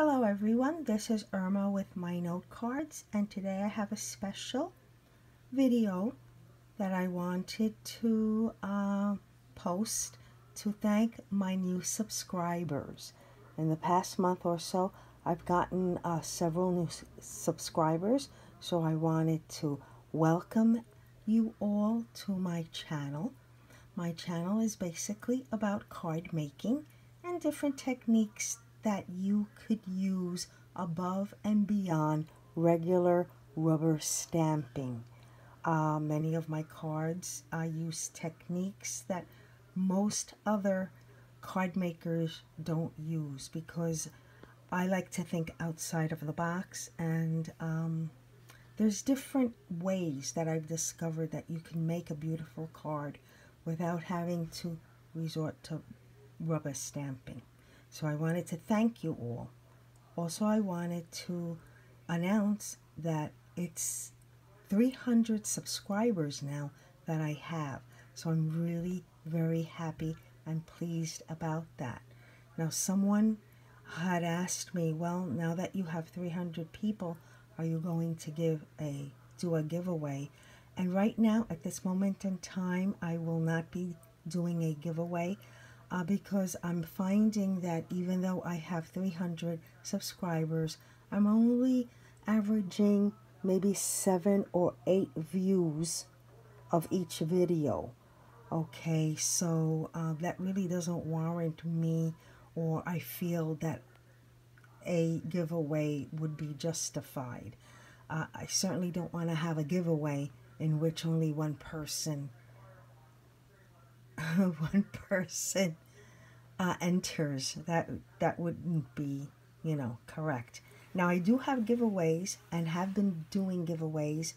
Hello everyone, this is Irma with my note cards and today I have a special video that I wanted to uh, post to thank my new subscribers. In the past month or so I've gotten uh, several new subscribers so I wanted to welcome you all to my channel. My channel is basically about card making and different techniques that you could use above and beyond regular rubber stamping. Uh, many of my cards I use techniques that most other card makers don't use because I like to think outside of the box and um, there's different ways that I've discovered that you can make a beautiful card without having to resort to rubber stamping. So I wanted to thank you all. Also, I wanted to announce that it's 300 subscribers now that I have. So I'm really very happy and pleased about that. Now, someone had asked me, well, now that you have 300 people, are you going to give a do a giveaway? And right now, at this moment in time, I will not be doing a giveaway uh, because I'm finding that even though I have 300 subscribers, I'm only averaging maybe seven or eight views of each video. Okay, so uh, that really doesn't warrant me, or I feel that a giveaway would be justified. Uh, I certainly don't want to have a giveaway in which only one person one person uh, enters. That that wouldn't be, you know, correct. Now I do have giveaways and have been doing giveaways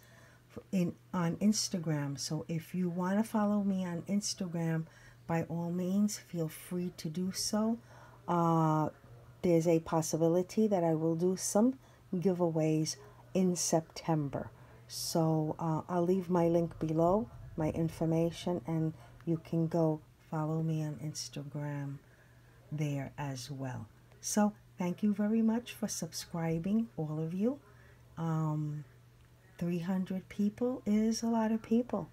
in on Instagram. So if you want to follow me on Instagram, by all means, feel free to do so. Uh, there's a possibility that I will do some giveaways in September. So uh, I'll leave my link below, my information, and you can go follow me on Instagram there as well. So thank you very much for subscribing, all of you. Um, 300 people is a lot of people.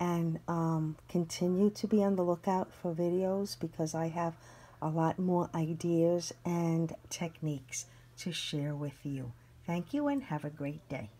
And um, continue to be on the lookout for videos because I have a lot more ideas and techniques to share with you. Thank you and have a great day.